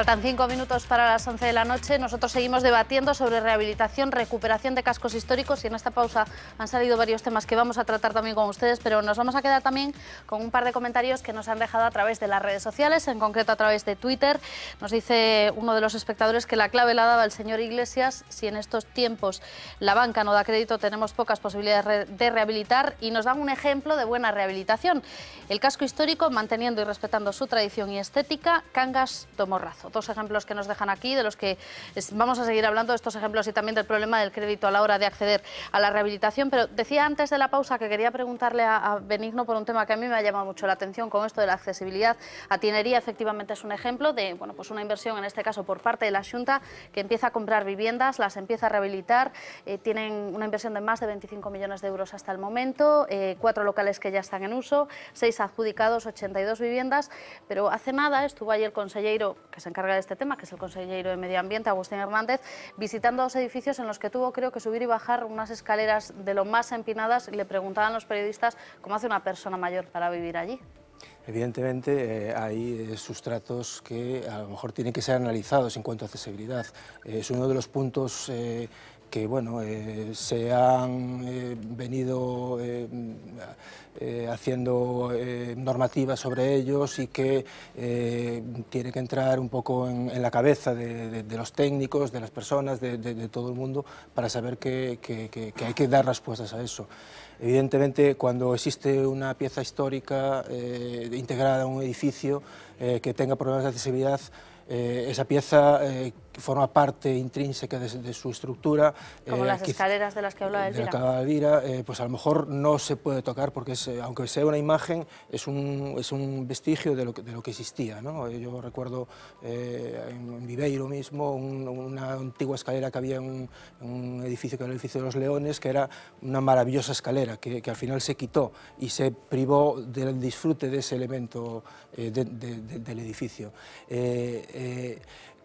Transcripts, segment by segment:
Faltan cinco minutos para las 11 de la noche. Nosotros seguimos debatiendo sobre rehabilitación, recuperación de cascos históricos y en esta pausa han salido varios temas que vamos a tratar también con ustedes, pero nos vamos a quedar también con un par de comentarios que nos han dejado a través de las redes sociales, en concreto a través de Twitter. Nos dice uno de los espectadores que la clave la daba el señor Iglesias. Si en estos tiempos la banca no da crédito, tenemos pocas posibilidades de rehabilitar y nos dan un ejemplo de buena rehabilitación. El casco histórico, manteniendo y respetando su tradición y estética, Cangas Tomorrazo dos ejemplos que nos dejan aquí, de los que vamos a seguir hablando, de estos ejemplos y también del problema del crédito a la hora de acceder a la rehabilitación. Pero decía antes de la pausa que quería preguntarle a, Benigno por un tema que a mí me ha llamado mucho la atención con esto de la accesibilidad. Atinería efectivamente es un ejemplo de bueno, pues una inversión, en este caso por parte de la Junta, que empieza a comprar viviendas, las empieza a rehabilitar. Eh, tienen una inversión de más de 25 millones de euros hasta el momento, eh, cuatro locales que ya están en uso, seis adjudicados, 82 viviendas. Pero hace nada estuvo allí el consejero que se encarga de este tema, que es el consejero de Medio Ambiente, Agustín Hernández, visitando dos edificios en los que tuvo, creo que, subir y bajar unas escaleras de lo más empinadas y le preguntaban los periodistas cómo hace una persona mayor para vivir allí. Evidentemente eh, hay eh, sustratos que a lo mejor tienen que ser analizados en cuanto a accesibilidad. es uno de los puntos eh, que bueno, eh, se han eh, venido eh, haciendo normativas sobre ellos y que tiene que entrar un poco en, la cabeza de, los técnicos, de las personas, de, todo el mundo, para saber que, hay que dar respuestas a eso. Evidentemente, cuando existe una pieza histórica integrada en un edificio que tenga problemas de accesibilidad, esa pieza forma parte intrínseca de, su estructura. Como eh, las escaleras de las que hablaba Elvira. De eh, pues a lo mejor no se puede tocar porque es, eh, aunque sea una imagen, es un, es un vestigio de lo que, de lo que existía. ¿no? Yo recuerdo en Viveiro mismo una antigua escalera que había en un, edificio que era el edificio de los Leones, que era una maravillosa escalera que, que al final se quitó y se privó del disfrute de ese elemento del edificio.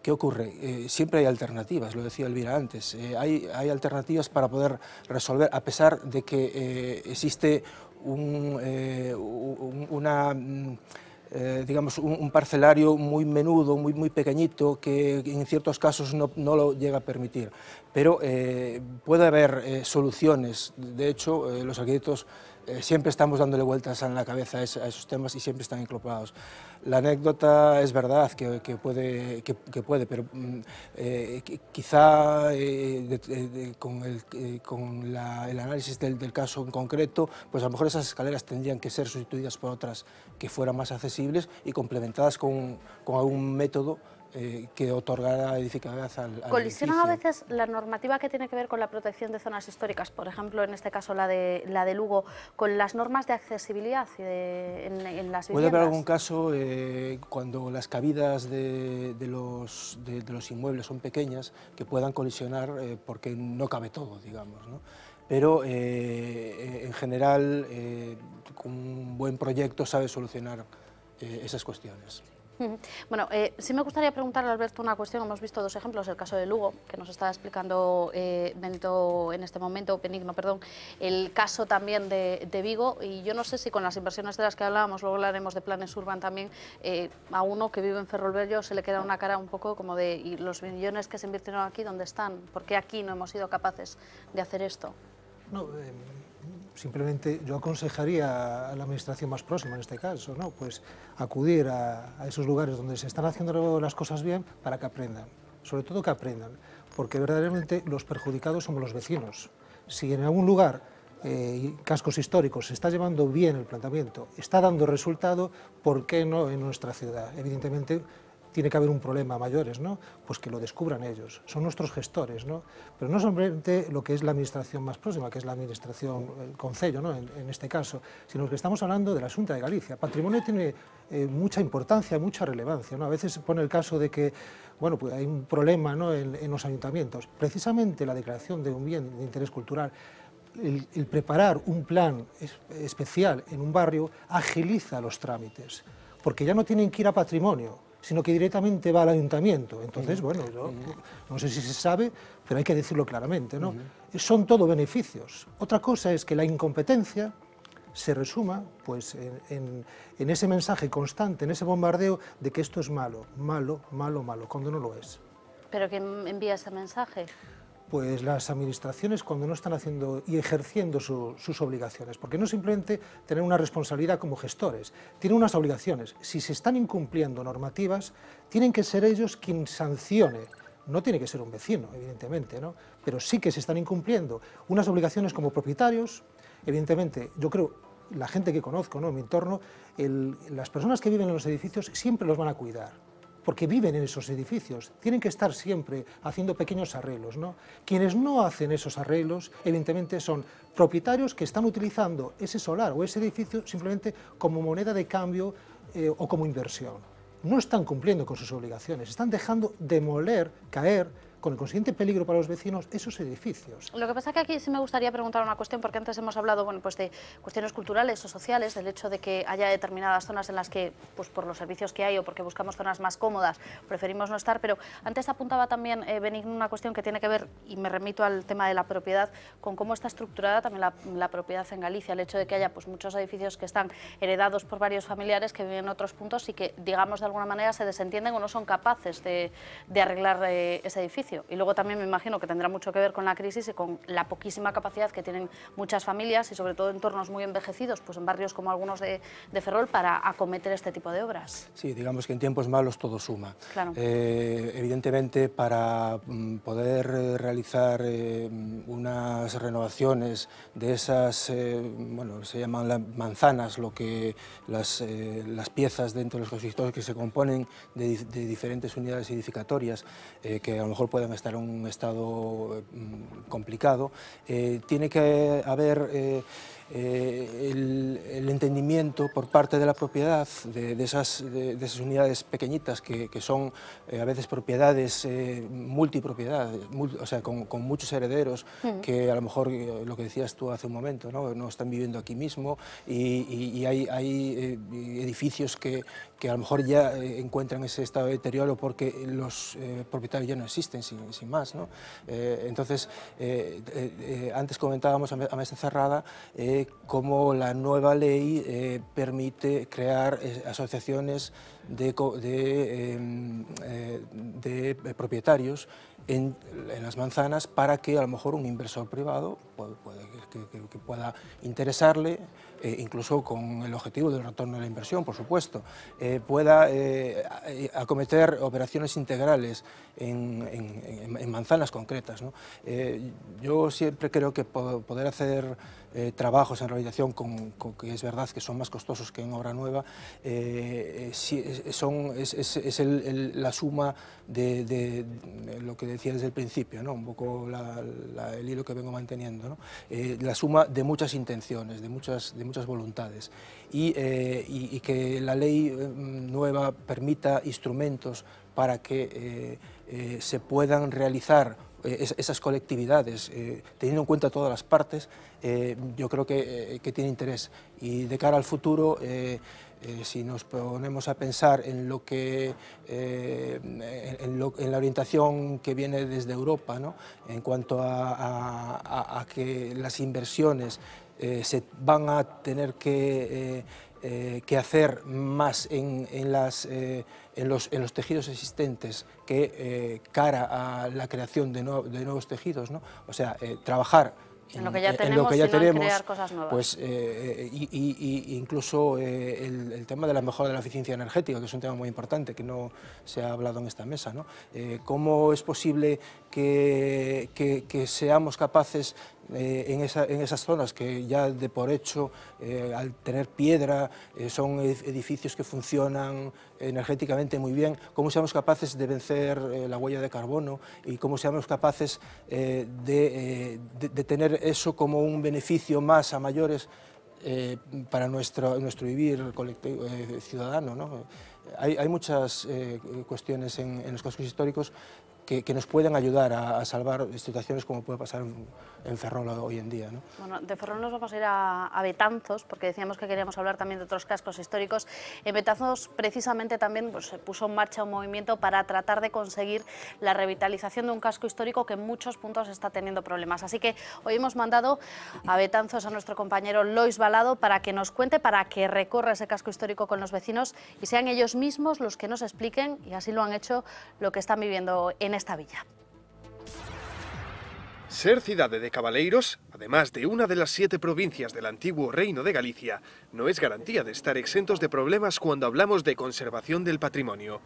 ¿Qué ocurre? Eh, siempre hay alternativas, lo decía Elvira antes, eh, hay, hay, alternativas para poder resolver, a pesar de que eh, existe un. Mm, digamos, un, parcelario muy menudo, muy, muy pequeñito, que en ciertos casos no, no lo llega a permitir. Pero puede haber soluciones. De hecho, los arquitectos eh, siempre estamos dándole vueltas en la cabeza a, esos temas y siempre están incorporados. La anécdota es verdad que, puede, que, puede, pero mm, eh, quizá eh, con, el, con el, análisis del, del, caso en concreto, pues a lo mejor esas escaleras tendrían que ser sustituidas por otras que fueran más accesibles y complementadas con, con algún método eh, que otorgará edificabilidad al, al ¿Colisionan a veces la normativa que tiene que ver con la protección de zonas históricas, por ejemplo, en este caso la de, la de Lugo, con las normas de accesibilidad en, las viviendas? Puede haber algún caso eh, cuando las cabidas de, de, los, de, los, inmuebles son pequeñas que puedan colisionar eh, porque no cabe todo, digamos. ¿no? Pero en general, con un buen proyecto sabe solucionar esas cuestiones. Bueno, eh, sí me gustaría preguntarle Alberto una cuestión. Hemos visto dos ejemplos, el caso de Lugo, que nos está explicando eh, Benito en este momento, Benigno, perdón, el caso también de, Vigo, y yo no sé si con las inversiones de las que hablábamos, luego hablaremos de planes urban también, eh, a uno que vive en Ferrolbello se le queda una cara un poco como de, ¿y los millones que se invirtieron aquí, dónde están? ¿Por qué aquí no hemos sido capaces de hacer esto? No, em, simplemente yo aconsejaría a la administración más próxima en este caso, ¿no? pues acudir a, esos lugares donde se están haciendo las cosas bien para que aprendan, sobre todo que aprendan, porque verdaderamente los perjudicados somos los vecinos. Si en algún lugar eh, cascos históricos se está llevando bien el planteamiento, está dando resultado, ¿por qué no en nuestra ciudad? Evidentemente tiene que haber un problema mayores, ¿no? pues que lo descubran ellos, son nuestros gestores, ¿no? pero no solamente lo que es la administración más próxima, que es la administración, el Concello ¿no? en, este caso, sino que estamos hablando de la Junta de Galicia. Patrimonio tiene eh, mucha importancia, mucha relevancia. ¿no? A veces se pone el caso de que bueno, pues hay un problema ¿no? en, los ayuntamientos. Precisamente la declaración de un bien de interés cultural el, el, preparar un plan especial en un barrio agiliza los trámites, porque ya no tienen que ir a patrimonio, sino que directamente va al ayuntamiento. Entonces, bueno, no sé si se sabe, pero hay que decirlo claramente, ¿no? Son todo beneficios. Otra cosa es que la incompetencia se resuma pues, en, en, ese mensaje constante, en ese bombardeo de que esto es malo, malo, malo, malo, cuando no lo es. ¿Pero quién envía ese mensaje? Pues las administraciones cuando no están haciendo y ejerciendo sus obligaciones, porque no simplemente tener una responsabilidad como gestores, tienen unas obligaciones. Si se están incumpliendo normativas, tienen que ser ellos quien sancione no tiene que ser un vecino, evidentemente, ¿no? pero sí que se están incumpliendo unas obligaciones como propietarios, evidentemente, yo creo, la gente que conozco, ¿no? en mi entorno, las personas que viven en los edificios siempre los van a cuidar, porque viven en esos edificios, tienen que estar siempre haciendo pequeños arreglos. ¿no? Quienes no hacen esos arreglos, evidentemente, son propietarios que están utilizando ese solar o ese edificio simplemente como moneda de cambio eh, o como inversión no están cumpliendo con sus obligaciones, están dejando demoler, caer con el consiguiente peligro para los vecinos esos edificios. Lo que pasa es que aquí sí me gustaría preguntar una cuestión, porque antes hemos hablado bueno, pues de cuestiones culturales o sociales, del hecho de que haya determinadas zonas en las que, pues por los servicios que hay o porque buscamos zonas más cómodas, preferimos no estar, pero antes apuntaba también eh, Benigno una cuestión que tiene que ver, y me remito al tema de la propiedad, con cómo está estructurada también la, propiedad en Galicia, el hecho de que haya pues, muchos edificios que están heredados por varios familiares que viven en otros puntos y que, digamos, de alguna manera se desentienden o no son capaces de, arreglar eh, ese edificio. Y luego también me imagino que tendrá mucho que ver con la crisis y con la poquísima capacidad que tienen muchas familias y sobre todo entornos muy envejecidos, pues en barrios como algunos de, Ferrol, para acometer este tipo de obras. Sí, digamos que en tiempos malos todo suma. Eh, evidentemente, para mm, poder eh, realizar eh, unas renovaciones de esas, bueno, se llaman manzanas, lo que las, las piezas dentro de los constructores que se componen de, de diferentes unidades edificatorias, que a lo mejor pueden estar en un estado mm, complicado, eh, tiene que haber eh, eh, el, entendimiento por parte de la propiedad de, esas, de, esas, unidades pequeñitas que, son a veces propiedades multipropiedad, o sea, con, muchos herederos mm. que a lo mejor, lo que decías tú hace un momento, no, no están viviendo aquí mismo y, hay, hay edificios que, que, a lo mejor ya encuentran ese estado de deterioro porque los propietarios ya no existen, sin, más. ¿no? Eh, entonces, eh, eh, antes comentábamos a mesa cerrada cómo la nueva ley permite crear asociaciones de, em, de, propietarios en, las manzanas para que a lo mejor un inversor privado que, pueda interesarle, incluso con el objetivo del retorno de la inversión, por supuesto, pueda acometer operaciones integrales en, manzanas concretas. Eh, yo siempre creo que poder hacer eh, trabajos en rehabilitación, con, que es verdad que son más costosos que en obra nueva, eh, son, es, la suma de, lo que decía desde el principio, ¿no? un poco el hilo que vengo manteniendo, ¿no? la suma de muchas intenciones, de muchas, de muchas voluntades y, que la ley nueva permita instrumentos para que eh, se puedan realizar eh, esas colectividades, eh, teniendo en cuenta todas las partes, yo creo que, tiene interés. Y de cara al futuro, si nos ponemos a pensar en lo que en, la orientación que viene desde Europa, ¿no? en cuanto a, que las inversiones se van a tener que eh, que hacer más en, las, eh, en, los, en, los, tejidos existentes que eh, cara a la creación de, de nuevos tejidos, ¿no? o sea, trabajar en lo que ya tenemos, lo que ya tenemos crear cosas nuevas. Pues, y, incluso el, tema de la mejora de la eficiencia energética, que es un tema muy importante que no se ha hablado en esta mesa. ¿no? ¿Cómo es posible que, que, que seamos capaces eh, en, esas zonas que ya de por hecho, eh, al tener piedra, eh, son edificios que funcionan energéticamente muy bien, cómo seamos capaces de vencer la huella de carbono y cómo seamos capaces de, tener eso como un beneficio más a mayores para nuestro, nuestro vivir colectivo, ciudadano. Hay, muchas cuestiones en, en, los cascos históricos que, nos puedan ayudar a, salvar situaciones como puede pasar en, en Ferrol hoy en día. ¿no? Bueno, de Ferrol nos vamos a ir a, a, Betanzos, porque decíamos que queríamos hablar también de otros cascos históricos. En Betanzos precisamente también pues, se puso en marcha un movimiento para tratar de conseguir la revitalización de un casco histórico que en muchos puntos está teniendo problemas. Así que hoy hemos mandado a Betanzos a nuestro compañero Lois Balado para que nos cuente, para que recorra ese casco histórico con los vecinos y sean ellos mismos los que nos expliquen, y así lo han hecho, lo que están viviendo en esta villa. Ser cidade de Cabaleiros, además de una de las siete provincias del antiguo Reino de Galicia, no es garantía de estar exentos de problemas cuando hablamos de conservación del patrimonio.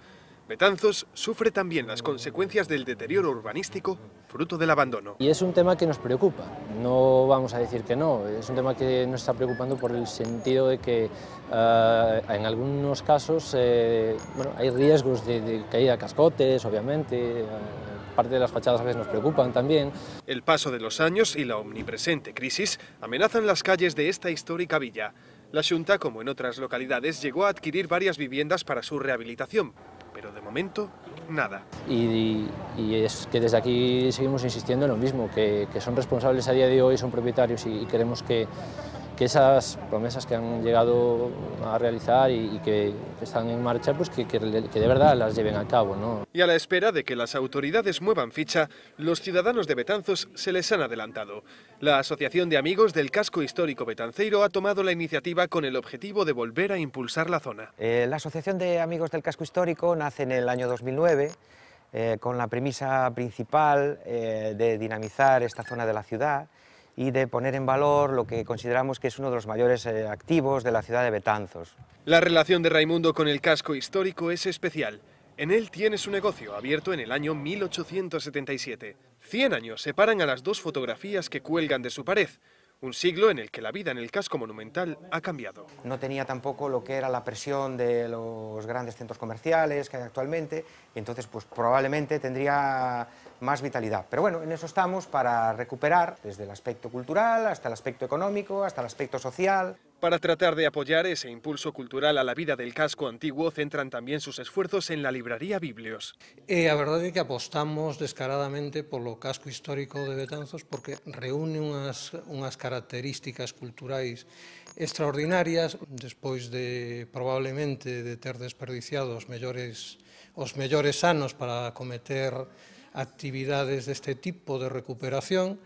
Betanzos sufre también las consecuencias del deterioro urbanístico fruto del abandono. Y es un tema que nos preocupa, no vamos a decir que no, es un tema que nos está preocupando por el sentido de que uh, en algunos casos eh, bueno, hay riesgos de, de caída de cascotes, obviamente, uh, parte de las fachadas a veces nos preocupan también. El paso de los años y la omnipresente crisis amenazan las calles de esta histórica villa. La Junta, como en otras localidades, llegó a adquirir varias viviendas para su rehabilitación, pero de momento nada. Y, es que desde aquí seguimos insistiendo en lo mismo, que, son responsables a día de hoy, son propietarios y queremos que, que esas promesas que han llegado a realizar y, y que están en marcha, pues que, que, que, de verdad las lleven a cabo. ¿no? Y a la espera de que las autoridades muevan ficha, los ciudadanos de Betanzos se les han adelantado. La Asociación de Amigos del Casco Histórico Betanceiro ha tomado la iniciativa con el objetivo de volver a impulsar la zona. Eh, la Asociación de Amigos del Casco Histórico nace en el año 2009 eh, con la premisa principal eh, de dinamizar esta zona de la ciudad y de poner en valor lo que consideramos que es uno de los mayores eh, activos de la ciudad de Betanzos. La relación de Raimundo con el casco histórico es especial. En él tiene su negocio, abierto en el año 1877. Cien años separan a las dos fotografías que cuelgan de su pared, un siglo en el que la vida en el casco monumental ha cambiado. No tenía tampoco lo que era la presión de los grandes centros comerciales que hay actualmente, entonces pues probablemente tendría más vitalidad. Pero bueno, en eso estamos para recuperar desde el aspecto cultural hasta el aspecto económico, hasta el aspecto social. Para tratar de apoyar ese impulso cultural a la vida del casco antiguo, centran también sus esfuerzos en la librería Biblios. Eh, a verdade é que apostamos descaradamente polo casco histórico de Betanzos porque reúne unhas, unhas características culturais extraordinarias despois de probablemente de ter desperdiciado os mellores os mellores anos para cometer actividades deste tipo de recuperación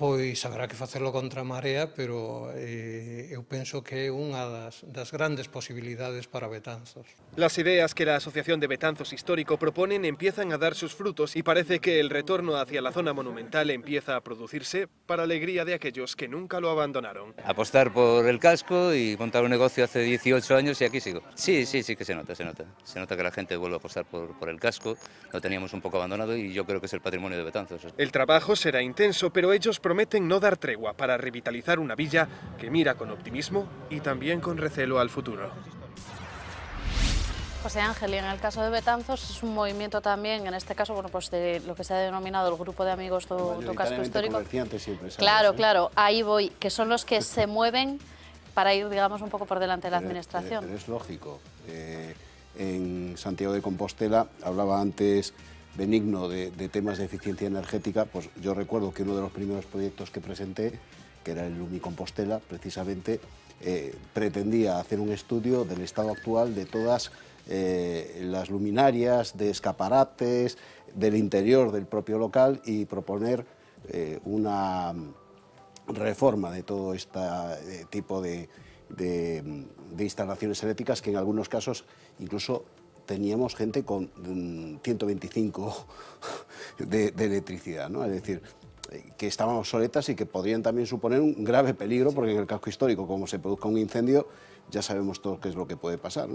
pois habrá que facelo contra a marea, pero eh, eu penso que é unha das, das grandes posibilidades para Betanzos. Las ideas que la Asociación de Betanzos Histórico proponen empiezan a dar sus frutos y parece que el retorno hacia la zona monumental empieza a producirse para alegría de aquellos que nunca lo abandonaron. Apostar por el casco y montar un negocio hace 18 años y aquí sigo. Sí, sí, sí que se nota, se nota. Se nota que la gente vuelve a apostar por, por el casco, lo teníamos un poco abandonado y yo creo que es el patrimonio de Betanzos. El trabajo será intenso, pero ellos prometen no dar tregua para revitalizar una villa que mira con optimismo y también con recelo al futuro. José Ángel, y en el caso de Betanzos es un movimiento también, en este caso, bueno, pues de lo que se ha denominado el grupo de amigos de tu casco histórico. Claro, ¿eh? claro, ahí voy, que son los que se mueven para ir, digamos, un poco por delante de la Pero- administración. Pero es lógico. Eh, en Santiago de Compostela hablaba antes Benigno de, temas de eficiencia energética, pues yo recuerdo que uno de los primeros proyectos que presenté, que era el Lumi Compostela, precisamente, eh, pretendía hacer un estudio del estado actual de todas eh, las luminarias, de escaparates, del interior del propio local y proponer eh, una reforma de todo este tipo de- de instalaciones eléctricas que en algunos casos incluso teníamos gente con mm, 125 de, de electricidad, ¿no? es decir, eh, que estaban obsoletas y que podrían también suponer un grave peligro porque en el casco histórico, como se produzca un incendio, ya sabemos todos qué es lo que puede pasar,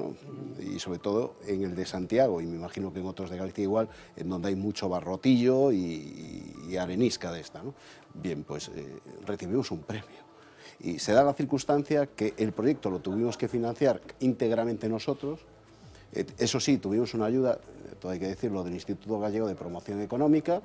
y sobre todo en el de Santiago, y me imagino que en otros de Galicia igual, en donde hay mucho barrotillo y, y arenisca de esta. ¿no? Bien, pues eh, recibimos un premio. Y se da la circunstancia que el proyecto lo tuvimos que financiar íntegramente nosotros. Eso sí, tuvimos una ayuda, todo hay que decirlo, del Instituto Gallego de Promoción Económica,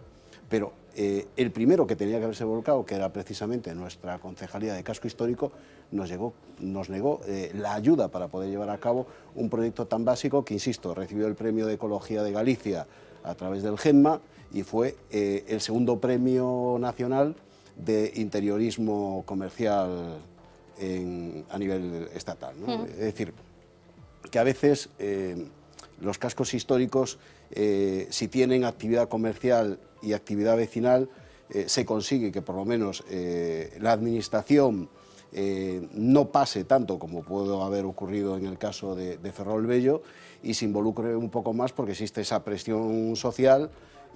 pero eh, el primero que tenía que haberse volcado, que era precisamente nuestra Concejalía de Casco Histórico, nos, llegó, nos negó eh, la ayuda para poder llevar a cabo un proyecto tan básico que, insisto, recibió el Premio de Ecología de Galicia a través del GEMMA y fue eh, el segundo premio nacional de interiorismo comercial a nivel estatal. Es decir, que a veces eh, los cascos históricos, eh, si tienen actividad comercial y actividad vecinal, se consigue que por lo menos la administración no pase tanto como pudo haber ocurrido en el caso de, de Ferrol Bello y se involucre un poco más porque existe esa presión social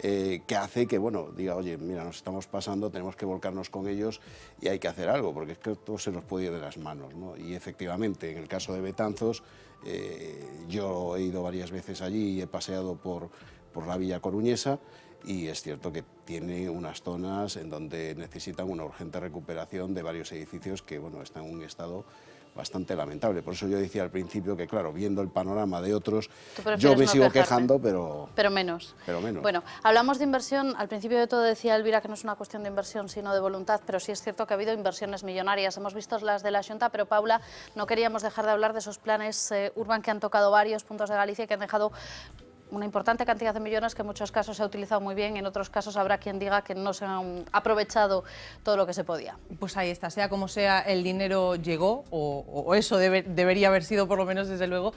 eh, que hace que, bueno, diga, oye, mira, nos estamos pasando, tenemos que volcarnos con ellos y hay que hacer algo, porque es que todo se nos puede ir de las manos, ¿no? Y efectivamente, en el caso de Betanzos, eh, yo he ido varias veces allí y he paseado por, por la Villa Coruñesa y es cierto que tiene unas zonas en donde necesitan una urgente recuperación de varios edificios que, bueno, están en un estado bastante lamentable. Por eso yo decía al principio que, claro, viendo el panorama de otros, yo me sigo quejando, pero... Pero menos. Pero menos. Bueno, hablamos de inversión, al principio de todo decía Elvira que no es una cuestión de inversión, sino de voluntad, pero sí es cierto que ha habido inversiones millonarias. Hemos visto las de la Junta, pero Paula, no queríamos dejar de hablar de esos planes eh, urban que han tocado varios puntos de Galicia y que han dejado una importante cantidad de millones que en muchos casos se ha utilizado muy bien y en otros casos habrá quien diga que no se han aprovechado todo lo que se podía. Pues ahí está, sea como sea, el dinero llegó, o, eso debería haber sido por lo menos desde luego,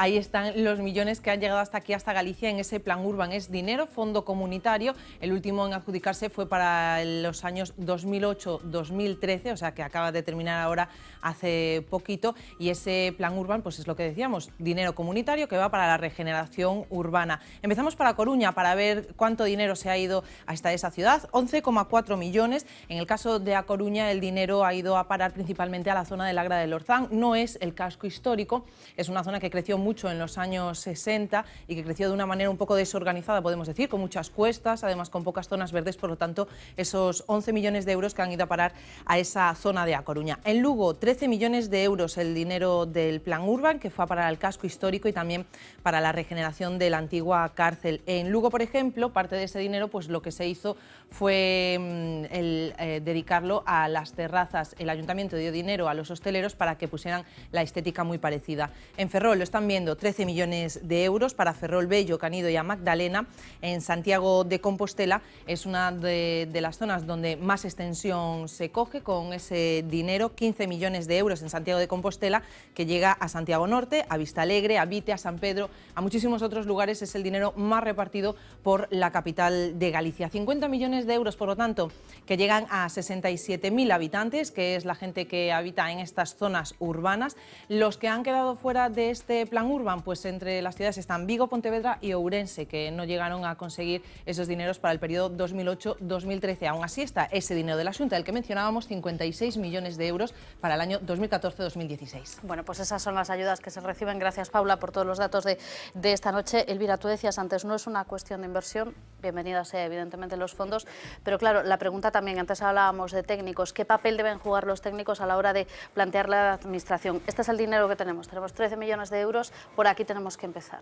Ahí están los millones que han llegado hasta aquí, hasta Galicia, en ese plan urban. Es dinero, fondo comunitario. El último en adjudicarse fue para los años 2008-2013, o sea que acaba de terminar ahora hace poquito. Y ese plan urban, pues es lo que decíamos, dinero comunitario que va para la regeneración urbana. Empezamos para Coruña para ver cuánto dinero se ha ido hasta esa ciudad. 11,4 millones. En el caso de A Coruña, el dinero ha ido a parar principalmente a la zona del Agra del Orzán. No es el casco histórico, es una zona que creció mucho mucho en los años 60 y que creció de una manera un poco desorganizada, podemos decir, con muchas cuestas, además con pocas zonas verdes, por lo tanto, esos 11 millones de euros que han ido a parar a esa zona de A Coruña. En Lugo, 13 millones de euros el dinero del Plan Urban, que fue a parar al casco histórico y también para la regeneración de la antigua cárcel. En Lugo, por ejemplo, parte de ese dinero, pues lo que se hizo fue mm, eh, dedicarlo a las terrazas. El ayuntamiento dio dinero a los hosteleros para que pusieran la estética muy parecida. En Ferrol lo están viendo 13 millones de euros para Ferrol Bello, Canido y a Magdalena. En Santiago de Compostela es una de, las zonas donde más extensión se coge con ese dinero, 15 millones de euros en Santiago de Compostela, que llega a Santiago Norte, a Vista Alegre, a Vite, a San Pedro, a muchísimos otros lugares. Es el dinero más repartido por la capital de Galicia. 50 millones de euros, por lo tanto, que llegan a 67.000 habitantes, que es la gente que habita en estas zonas urbanas. Los que han quedado fuera de este plan urban, pues entre las ciudades están Vigo, Pontevedra y Ourense, que no llegaron a conseguir esos dineros para el periodo 2008-2013. Aún así está ese dinero de la Junta, del que mencionábamos, 56 millones de euros para el año 2014-2016. Bueno, pues esas son las ayudas que se reciben. Gracias, Paula, por todos los datos de, de esta noche. Elvira, tú decías antes, no es una cuestión de inversión, bienvenida sea evidentemente los fondos, pero claro, la pregunta también, antes hablábamos de técnicos, ¿qué papel deben jugar los técnicos a la hora de plantear la administración? Este es el dinero que tenemos, tenemos 13 millones de euros, por aquí tenemos que empezar.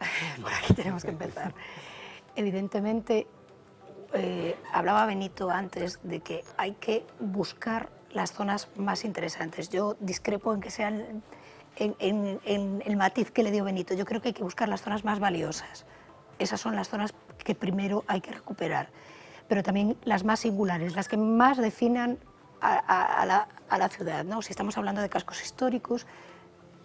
por aquí tenemos que empezar. Evidentemente, eh, hablaba Benito antes de que hay que buscar las zonas más interesantes. Yo discrepo en que sean en, el matiz que le dio Benito. Yo creo que hay que buscar las zonas más valiosas. Esas son las zonas que primero hay que recuperar, pero también las más singulares, las que más definan a, la, a la, ciudad. ¿no? Si estamos hablando de cascos históricos,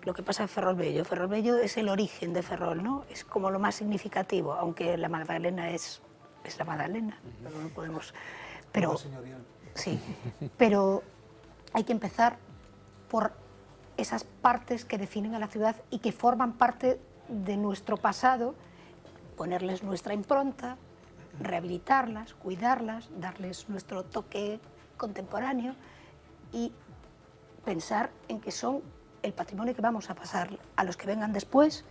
lo que pasa en Ferrol Bello. Ferrol Bello es el origen de Ferrol, ¿no? Es como lo más significativo, aunque la Magdalena es, es la Magdalena, pero no podemos... Pero, sí, pero hay que empezar por esas partes que definen a la ciudad y que forman parte de nuestro pasado, ponerles nuestra impronta, rehabilitarlas, cuidarlas, darles nuestro toque contemporáneo y pensar en que son el patrimonio que vamos a pasar a los que vengan después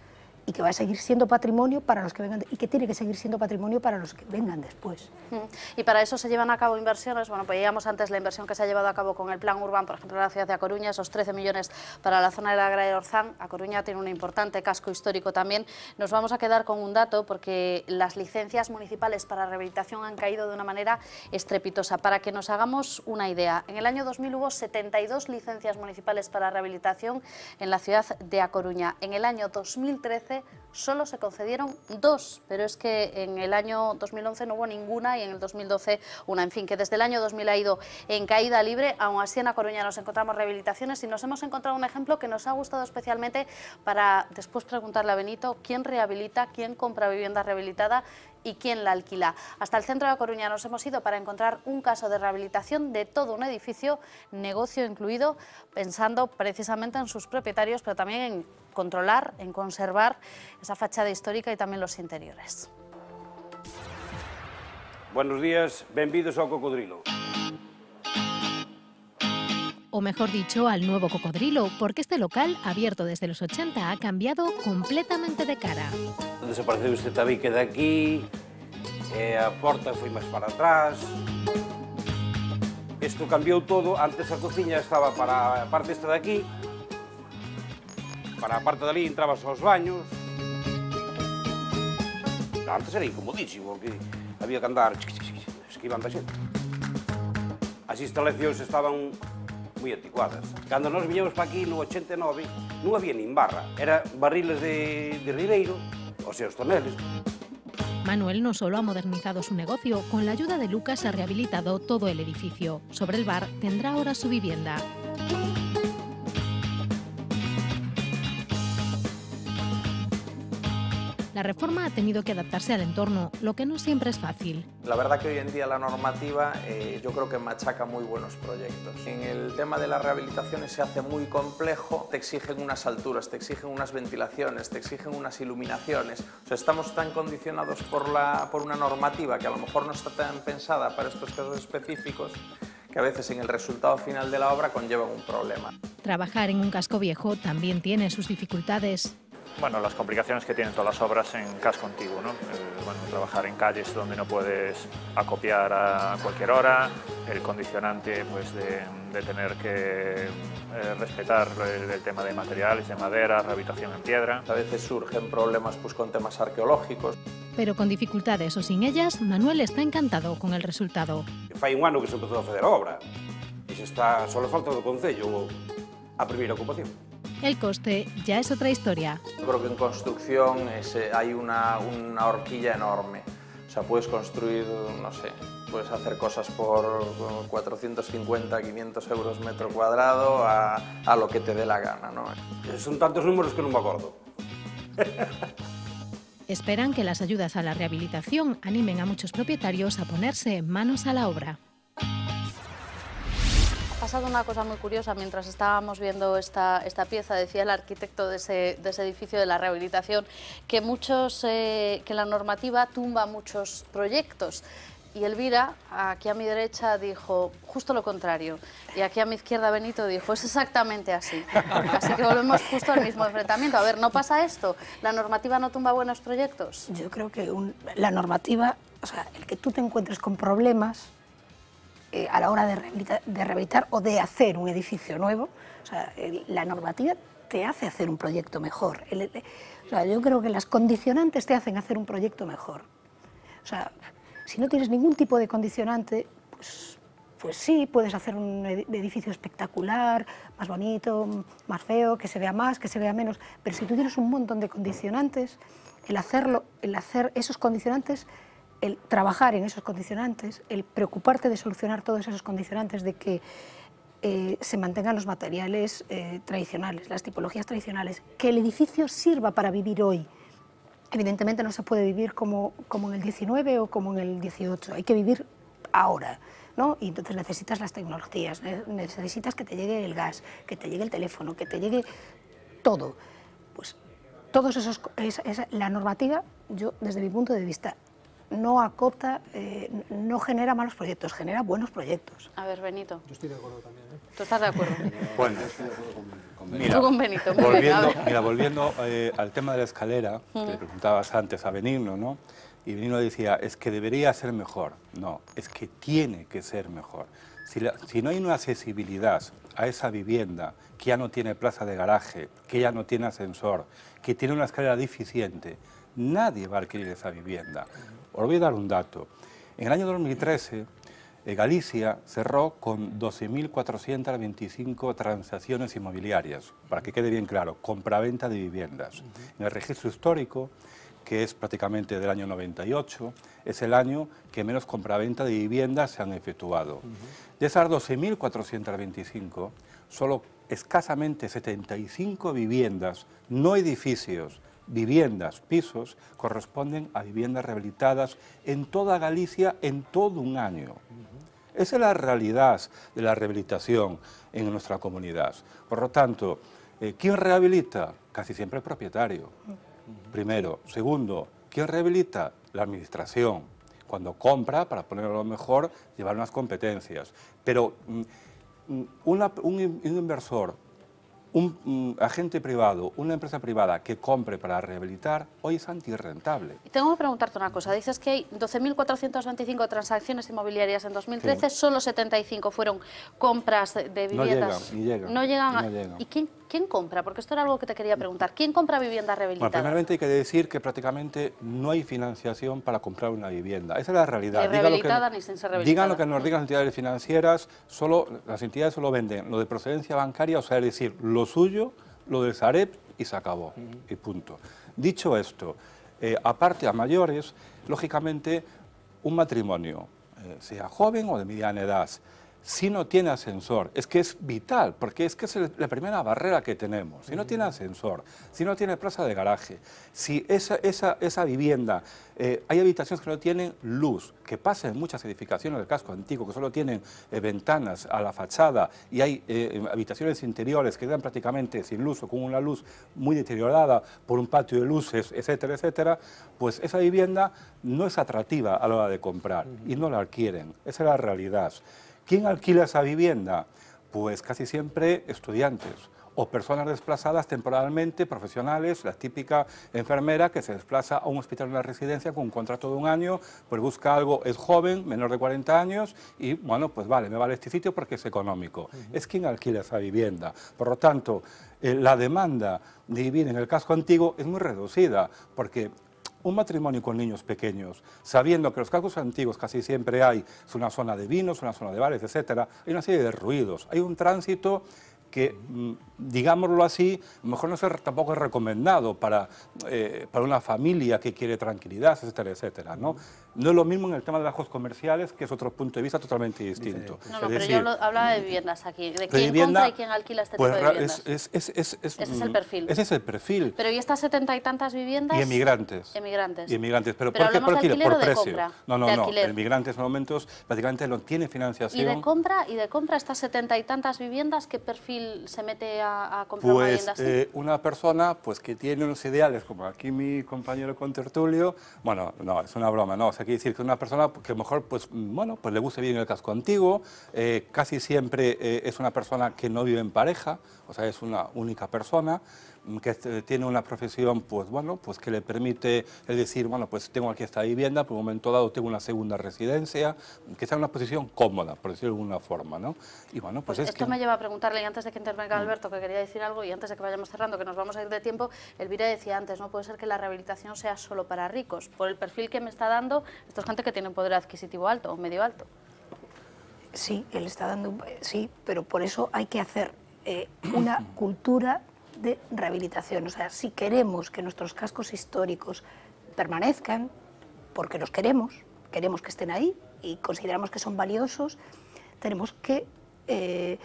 y que va a seguir siendo patrimonio para los que vengan y que tiene que seguir siendo patrimonio para los que vengan después. Y para eso se llevan a cabo inversiones, bueno, pues veíamos antes la inversión que se ha llevado a cabo con el plan urbano, por ejemplo, en la ciudad de A Coruña, esos 13 millones para la zona de la Agra de Orzán, A Coruña tiene un importante casco histórico también. Nos vamos a quedar con un dato porque las licencias municipales para rehabilitación han caído de una manera estrepitosa. Para que nos hagamos una idea, en el año 2000 hubo 72 licencias municipales para rehabilitación en la ciudad de A Coruña. En el año 2013 2013 solo se concedieron dos, pero es que en el año 2011 no hubo ninguna y en el 2012 una. En fin, que desde el año 2000 ha ido en caída libre, aún así en A Coruña nos encontramos rehabilitaciones y nos hemos encontrado un ejemplo que nos ha gustado especialmente para después preguntarle a Benito quién rehabilita, quién compra vivienda rehabilitada y quién la alquila. Hasta el centro de Coruña nos hemos ido para encontrar un caso de rehabilitación de todo un edificio, negocio incluido, pensando precisamente en sus propietarios, pero también en controlar, en conservar esa fachada histórica y también los interiores. Buenos días, benvidos ao Cocodrilo. o mejor dicho, al nuevo cocodrilo, porque este local, abierto desde los 80, ha cambiado completamente de cara. Desapareceu este tabique de aquí, e a porta foi máis para atrás. Isto cambiou todo, antes a cociña estaba para a parte esta de aquí, para a parte dali entrabas aos baños. Antes era incomodísimo, porque había que andar esquivando a xente. As instalacións estaban moi anticuadas. Cando nos viñemos para aquí no 89 non había nin barra, era barriles de, de ribeiro, os seus toneles. Manuel no solo ha modernizado su negocio, con la ayuda de Lucas ha rehabilitado todo el edificio. Sobre el bar tendrá ahora su vivienda. La reforma ha tenido que adaptarse al entorno, lo que no siempre es fácil. La verdad que hoy en día la normativa eh, yo creo que machaca muy buenos proyectos. En el tema de las rehabilitaciones se hace muy complejo, te exigen unas alturas, te exigen unas ventilaciones, te exigen unas iluminaciones. O sea, estamos tan condicionados por, la, por una normativa que a lo mejor no está tan pensada para estos casos específicos que a veces en el resultado final de la obra conllevan un problema. Trabajar en un casco viejo también tiene sus dificultades. Bueno, las complicaciones que tienen todas las obras en casco antiguo, ¿no? El, bueno, trabajar en calles donde no puedes acopiar a cualquier hora, el condicionante pues, de, de tener que eh, respetar el, el, tema de materiales, de madera, rehabilitación en piedra. A veces surgen problemas pues, con temas arqueológicos. Pero con dificultades o sin ellas, Manuel está encantado con el resultado. Fai un ano que se empezou a fazer a obra e se está solo falta do Concello a primeira ocupación. El coste ya es otra historia. Yo creo que en construcción es, hay una, una horquilla enorme. O sea, puedes construir, no sé, puedes hacer cosas por 450, 500 euros metro cuadrado a, a lo que te dé la gana, ¿no? Son tantos números que no me acuerdo. Esperan que las ayudas a la rehabilitación animen a muchos propietarios a ponerse manos a la obra. Pasado una cosa muy curiosa mientras estábamos viendo esta, esta pieza, decía el arquitecto de ese, de ese edificio de la rehabilitación, que, muchos, eh, que la normativa tumba muchos proyectos. Y Elvira, aquí a mi derecha, dijo justo lo contrario. Y aquí a mi izquierda, Benito dijo, es exactamente así. Así que volvemos justo al mismo enfrentamiento. A ver, ¿no pasa esto? ¿La normativa no tumba buenos proyectos? Yo creo que un, la normativa, o sea, el que tú te encuentres con problemas eh, a la hora de rehabilitar, de rehabilitar, o de hacer un edificio nuevo, la normativa te hace hacer un proyecto mejor. Yo creo que las condicionantes te hacen hacer un proyecto mejor. O sea, si no tienes ningún tipo de condicionante, pues, pues sí, puedes hacer un edificio espectacular, más bonito, más feo, que se vea más, que se vea menos, pero si tú tienes un montón de condicionantes, el hacerlo, el hacer esos condicionantes, el trabajar en esos condicionantes, el preocuparte de solucionar todos esos condicionantes, de que eh, se mantengan los materiales eh, tradicionales, las tipologías tradicionales, que el edificio sirva para vivir hoy, Evidentemente no se puede vivir como, como en el 19 o como en el 18, hay que vivir ahora. ¿no? Y entonces necesitas las tecnologías, necesitas que te llegue el gas, que te llegue el teléfono, que te llegue todo. Pues todos esos, es, es, la normativa, yo desde mi punto de vista, no acota, eh, no genera malos proyectos, genera buenos proyectos. A ver, Benito. Yo estoy de acuerdo también. ¿eh? ¿Tú estás de acuerdo? bueno, mira, Tú con Benito. Volviendo, mira, volviendo eh, al tema de la escalera, que le preguntabas antes a Benigno, ¿no? Y Benigno decía, es que debería ser mejor. No, es que tiene que ser mejor. Si, la, si no hay una accesibilidad a esa vivienda que ya no tiene plaza de garaje, que ya no tiene ascensor, que tiene una escalera deficiente, nadie va a adquirir esa vivienda. Os voy a dar un dato. En el año 2013, eh, Galicia cerró con 12.425 transacciones inmobiliarias, para que quede bien claro, compraventa de viviendas. En el registro histórico, que es prácticamente del año 98, es el año que menos compraventa de viviendas se han efectuado. De esas 12.425, solo escasamente 75 viviendas, no edificios, viviendas, pisos, corresponden a viviendas rehabilitadas en toda Galicia en todo un año. Esa es la realidad de la rehabilitación en nuestra comunidad. Por lo tanto, eh, ¿quién rehabilita? Casi siempre el propietario. Primero. Segundo, ¿quién rehabilita? La administración. Cuando compra, para ponerlo mejor, llevar unas competencias. Pero mm, mm, una- un, in- un inversor, un mm, agente privado, una empresa privada que compre para rehabilitar, hoy es antirrentable. Y tengo que preguntarte una cosa. Dices que hay 12.425 transacciones inmobiliarias en 2013, solo 75 fueron compras de, de No viviendas. llegan, ni llegan, No llegan. a- no llegan. ¿Y quién, quién compra? Porque esto era algo que te quería preguntar. ¿Quién compra viviendas Bueno, rehabilitadas? primeramente hay que decir que prácticamente no hay financiación para comprar una vivienda. Esa es la realidad. Ni Digan lo que- rehabilitada ni sin ser rehabilitada. Digan lo que nos digan las entidades financieras, solo, las entidades solo venden lo de procedencia bancaria, o sea, es decir, lo suyo, lo del Sareb y se acabó, y punto. Dicho esto, eh, aparte a mayores, lógicamente, un matrimonio, eh, sea joven o de mediana edad, si no tiene ascensor, es que es vital, porque es que es la primera barrera que tenemos. Si no tiene ascensor, si no tiene plaza de garaje, si esa, esa, esa vivienda, eh, hay habitaciones que no tienen luz, que pasa en muchas edificaciones del casco antiguo, que solo tienen eh, ventanas a la fachada y hay eh, habitaciones interiores que quedan prácticamente sin luz o con una luz muy deteriorada por un patio de luces, etcétera, etcétera, pues esa vivienda no es atractiva a la hora de comprar y no la adquieren. Esa es la realidad. ¿Quién alquila esa vivienda? Pues casi siempre estudiantes o personas desplazadas temporalmente, profesionales, la típica enfermera que se desplaza a un hospital o una residencia con un contrato de un año, pues busca algo, es joven, menor de 40 años, y bueno, pues vale, me vale este sitio porque es económico. Es quien alquila esa vivienda. Por lo tanto, eh, la demanda de vivir en el casco antiguo es muy reducida, porque un matrimonio con niños pequeños, sabiendo que los cascos antiguos casi siempre hay, es una zona de vinos, una zona de bares, etcétera, hay una serie de ruidos, hay un tránsito que, mm, digámoslo así, mejor no es tampoco es recomendado para, eh, para una familia que quiere tranquilidad, etcétera, etcétera. ¿no? No es lo mismo en el tema de bajos comerciales, que es otro punto de vista totalmente distinto. No, no, Es pero decir, yo hablaba de viviendas aquí. ¿De de quién vivienda, compra y quién alquila este pues, tipo de viviendas? es- es- es- es- es- Ese es el mm, perfil. Ese es el perfil. Pero ¿y estas setenta y tantas viviendas? Y emigrantes. Emigrantes. Y emigrantes. ¿Pero, Pero por qué? Por alquiler, por precio. compra, no, no, no. migrante en estos momentos prácticamente no tiene ¿Y financiación. de compra y de compra estas setenta y tantas viviendas? ¿Qué perfil se mete a, a comprar una Pues vivienda así? eh, una persona pues, que tiene unos ideales, como aquí mi compañero contertulio, bueno, no, es una broma, no, o sea, quiere decir que una persona que a lo mejor pues, bueno, pues le guste bien el casco antiguo, eh, casi siempre eh, es una persona que no vive en pareja, o sea, es una única persona, que eh, tiene una profesión, pues bueno, pues que le permite el decir, bueno, pues tengo aquí esta vivienda, por un momento dado tengo una segunda residencia, que está en una posición cómoda, por decirlo de alguna forma, ¿no? Y bueno, pues, es Esto que... me lleva a preguntarle, y antes de que intervenga Alberto, que quería decir algo, y antes de que vayamos cerrando, que nos vamos a ir de tiempo, Elvira decía antes, no puede ser que la rehabilitación sea solo para ricos. Por el perfil que me está dando, esto es gente que tiene un poder adquisitivo alto o medio alto. Sí, él está dando, un- sí, pero por eso hay que hacer eh, una cultura de rehabilitación. O sea, si queremos que nuestros cascos históricos permanezcan, porque los queremos, queremos que estén ahí y consideramos que son valiosos, tenemos que eh,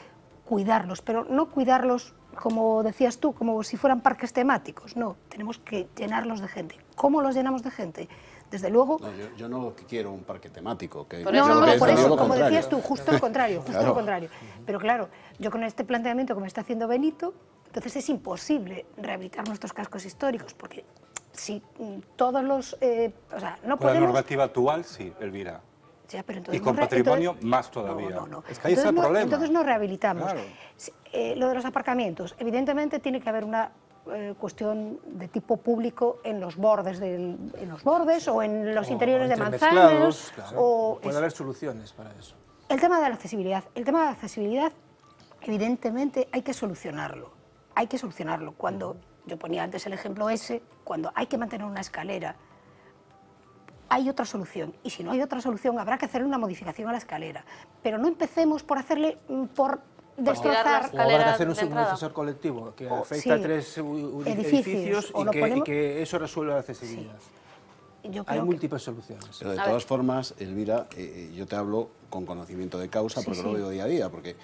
cuidarlos, pero no cuidarlos como decías tú, como si fueran parques temáticos, no, tenemos que llenarlos de gente. ¿Cómo los llenamos de gente? Desde luego, No, yo, yo no quiero un parque temático. Que no, no, no, por es eso, como contrario. decías tú, justo lo contrario, justo Claro. lo contrario. Pero claro, yo con este planteamiento que me está haciendo Benito, entonces es imposible rehabilitar nuestros cascos históricos, porque si mm, todos los, eh, o sea, no Con la normativa actual, sí, Elvira. Ya, pero Y con no patrimonio, entonces- más todavía. No, no, no. Es que ahí está Entonces el no- problema. Entonces no rehabilitamos. Claro. Eh, lo de los aparcamientos, evidentemente tiene que haber una eh, cuestión de tipo público en los bordes del, en los bordes o en los O interiores de manzanas claro. o Puede eso. haber soluciones para eso. El tema de la accesibilidad. El tema de la accesibilidad, evidentemente, hay que solucionarlo. Hay que solucionarlo. Cuando, yo ponía antes el ejemplo ese, cuando hay que mantener una escalera hay otra solución. Y si no hay otra solución, habrá que hacerle una modificación a la escalera. Pero no empecemos por hacerle, mm, por destrozar... O habrá que hacer un, asesor colectivo que afecta a tres edificios, edificios y, que, ponemos... y, que, eso resuelva la accesibilidad. Sí. Hay múltiples soluciones. Pero de todas formas, Elvira, eh, yo te hablo con conocimiento de causa porque sí. lo veo día a día, porque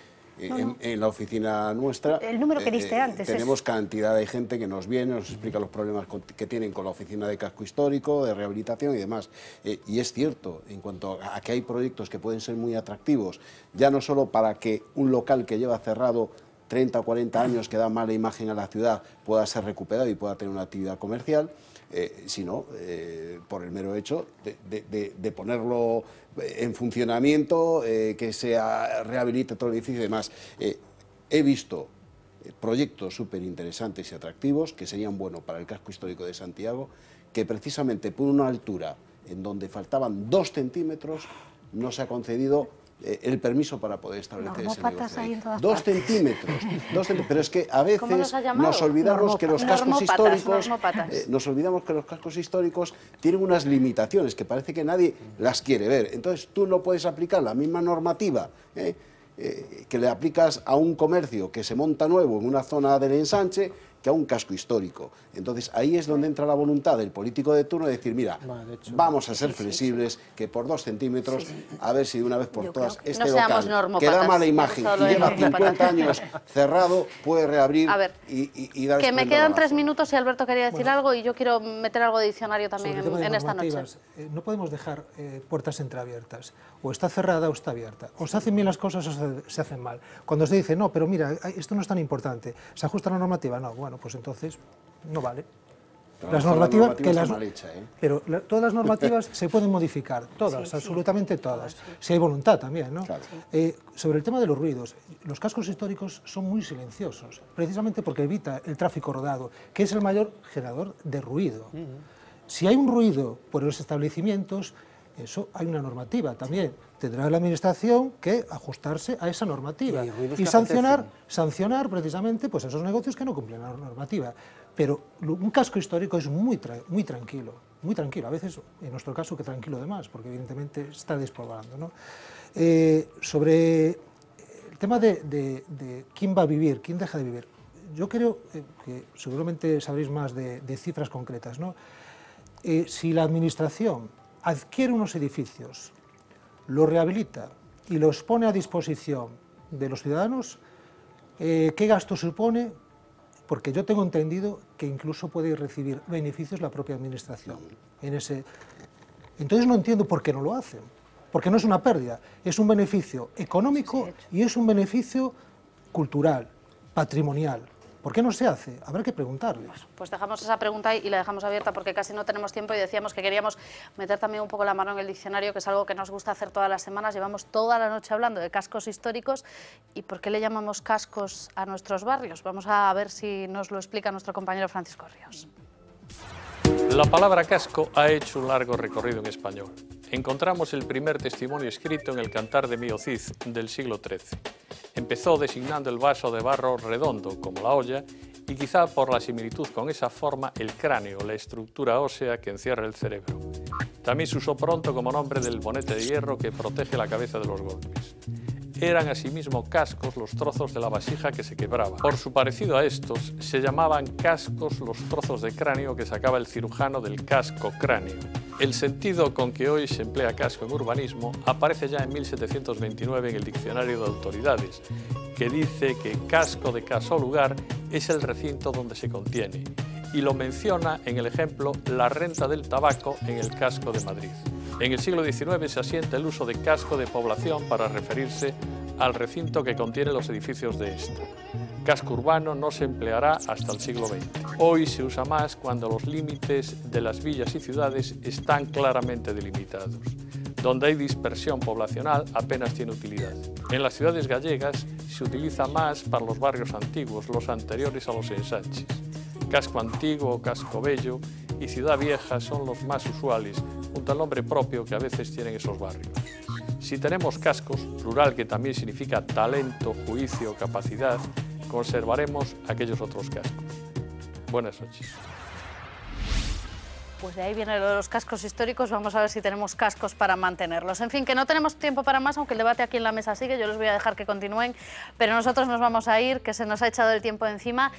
no, no. En, la oficina nuestra. El número que diste eh, antes. Tenemos es... cantidad de gente que nos viene, nos explica los problemas que tienen con la oficina de casco histórico, de rehabilitación y demás. Eh, y es cierto, en cuanto a que hay proyectos que pueden ser muy atractivos, ya no solo para que un local que lleva cerrado 30 o 40 años, que da mala imagen a la ciudad, pueda ser recuperado y pueda tener una actividad comercial, eh, sino eh, por el mero hecho de, ponerlo en funcionamiento, eh, que se rehabilite todo el edificio y demás. He visto proyectos súper interesantes y atractivos que serían buenos para el casco histórico de Santiago, que precisamente por una altura en donde faltaban dos centímetros no se ha concedido el permiso para poder establecer ese negocio. Ahí. Dos centímetros, dos centímetros, pero es que a veces nos olvidamos que los cascos históricos eh, nos olvidamos que los cascos históricos tienen unas limitaciones que parece que nadie las quiere ver. Entonces tú no puedes aplicar la misma normativa ¿eh? eh, que le aplicas a un comercio que se monta nuevo en una zona del ensanche que a un casco histórico. Entonces ahí es donde entra la voluntad del político de turno de decir, mira, de hecho, vamos a ser sí, flexibles, sí, sí. que por dos centímetros, a ver si de una vez por Yo todas este no local que da mala imagen y lleva 50 años cerrado, puede reabrir a ver, y, y, y dar Que me quedan tres minutos y Alberto quería decir bueno, algo y yo quiero meter algo de diccionario también en, en esta noche. Eh, no podemos dejar eh, puertas entreabiertas. O está cerrada o está abierta. O se hacen bien las cosas o se, se hacen mal. Cuando se dice, no, pero mira, esto no es tan importante, se ajusta a la normativa, no, bueno, pues entonces no vale. Pero las normativas, normativa que las, mal hecha, ¿eh? pero la, todas las normativas se pueden modificar, todas, sí, absolutamente sí. todas, si hay voluntad también, ¿no? Claro. Eh, sobre el tema de los ruidos, los cascos históricos son muy silenciosos, precisamente porque evita el tráfico rodado, que es el mayor generador de ruido. Uh -huh. Si hay un ruido por los establecimientos, eso hay una normativa también. Tendrá la Administración que ajustarse a esa normativa y, y sancionar, sancionar precisamente pues, esos negocios que no cumplen la normativa. Pero un casco histórico es muy, tra muy tranquilo, muy tranquilo. A veces, en nuestro caso, que tranquilo de más, porque evidentemente está despoblando. ¿no? Eh, sobre el tema de, de, de, quién va a vivir, quién deja de vivir, yo creo eh, que seguramente sabréis más de, de cifras concretas. ¿no? Eh, si la Administración adquiere unos edificios, los rehabilita y los pone a disposición de los ciudadanos, eh, ¿qué gasto supone? Porque yo tengo entendido que incluso puede recibir beneficios la propia administración. En ese... Entonces no entiendo por qué no lo hacen, porque no es una pérdida, es un beneficio económico y es un beneficio cultural, patrimonial. ¿Por qué no se hace? Habrá que preguntarles. Bueno, pues dejamos esa pregunta y la dejamos abierta porque casi no tenemos tiempo y decíamos que queríamos meter también un poco la mano en el diccionario, que es algo que nos gusta hacer todas las semanas. Llevamos toda la noche hablando de cascos históricos y ¿por qué le llamamos cascos a nuestros barrios? Vamos a ver si nos lo explica nuestro compañero Francisco Ríos. La palabra casco ha hecho un largo recorrido en español. Encontramos el primer testimonio escrito en el Cantar de Mío Cid del siglo XIII. Empezó designando el vaso de barro redondo, como la olla, y quizá por la similitud con esa forma, el cráneo, la estructura ósea que encierra el cerebro. También se usó pronto como nombre del bonete de hierro que protege la cabeza de los golpes eran asimismo cascos los trozos de la vasija que se quebraba. Por su parecido a estos, se llamaban cascos los trozos de cráneo que sacaba el cirujano del casco cráneo. El sentido con que hoy se emplea casco en urbanismo aparece ya en 1729 en el Diccionario de Autoridades, que dice que casco de casa o lugar es el recinto donde se contiene, y lo menciona en el ejemplo la renta del tabaco en el casco de Madrid. En el siglo XIX se asienta el uso de casco de población para referirse al recinto que contiene los edificios de esta. Casco urbano no se empleará hasta el siglo XX. Hoy se usa más cuando los límites de las villas y ciudades están claramente delimitados. Donde hay dispersión poblacional apenas tiene utilidad. En las ciudades gallegas se utiliza más para los barrios antiguos, los anteriores a los ensanches. Casco antiguo casco bello y ciudad vieja son los más usuales, junto al nombre propio que a veces tienen esos barrios. Si tenemos cascos, plural que también significa talento, juicio, capacidad, conservaremos aquellos otros cascos. Buenas noches. Pues de ahí viene lo de los cascos históricos, vamos a ver si tenemos cascos para mantenerlos. En fin, que no tenemos tiempo para más, aunque el debate aquí en la mesa sigue, yo les voy a dejar que continúen, pero nosotros nos vamos a ir, que se nos ha echado el tiempo encima.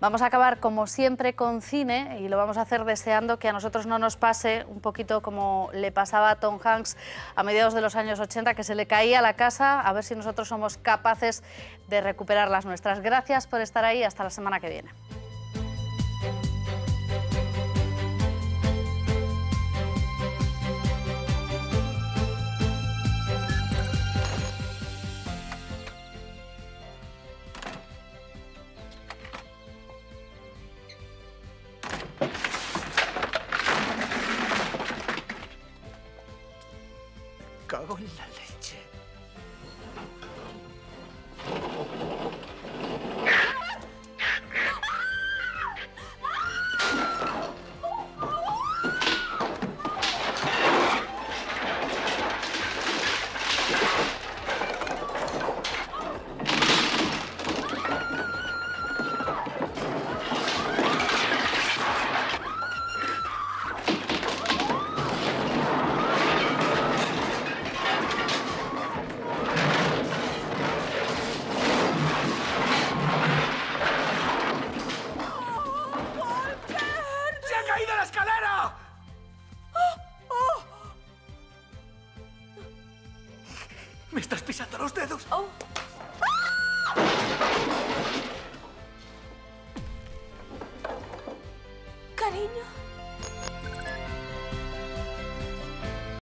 Vamos a acabar, como siempre, con cine, y lo vamos a hacer deseando que a nosotros no nos pase un poquito como le pasaba a Tom Hanks a mediados de los años 80, que se le caía la casa, a ver si nosotros somos capaces de recuperar las nuestras. Gracias por estar ahí, hasta la semana que viene.